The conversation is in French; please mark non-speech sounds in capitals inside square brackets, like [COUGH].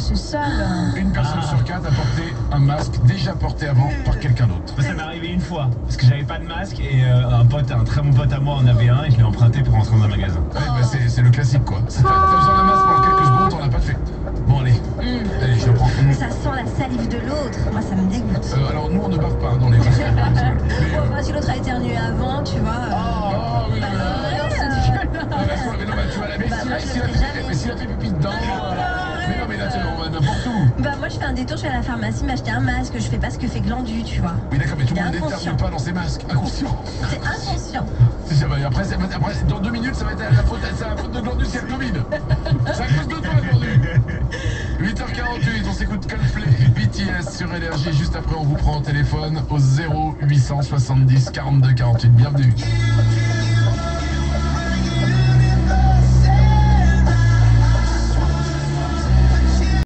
c'est sale. Une personne Ah. sur quatre a porté un masque déjà porté avant par quelqu'un d'autre. Ça m'est arrivé une fois, parce que j'avais pas de masque et euh, un pote, un très bon pote à moi en avait un et je l'ai emprunté pour rentrer dans un magasin. Ouais, bah, c'est le classique quoi. T'as besoin d'un masque pendant quelques secondes, t'en as pas fait. Bon allez, allez je le prends. Mais ça sent la salive de l'autre. Moi, ça me dégoûte. Euh, alors nous on ne bave pas hein, dans les masques. Mais, euh, Bon, bah, si l'autre a éternué avant, tu vois. euh, Ah oui, non, mais- alors, c'est dégueulasse. Ah, laisse-moi, mais non, mais tu vois, mais Bah, s'il a fait pipi dedans. Mais non, mais là, tu- on va n'importe où. Bah, moi, je fais un détour, je vais à la pharmacie m'acheter un masque. Je fais pas ce que fait Glandu, tu vois. Oui, d'accord, mais tout le monde n'éternue pas dans ses masques. Inconscient. C'est inconscient. [LAUGHS] C'est ça, bah, après, après, dans deux minutes, ça va être la faute, la faute de Glandu, c'est le Covid. C'est à cause de toi, Glandu. 8h48, on s'écoute Coldplay et BTS sur Énergie. Juste après, on vous prend au téléphone au 0870 42 48. Bienvenue.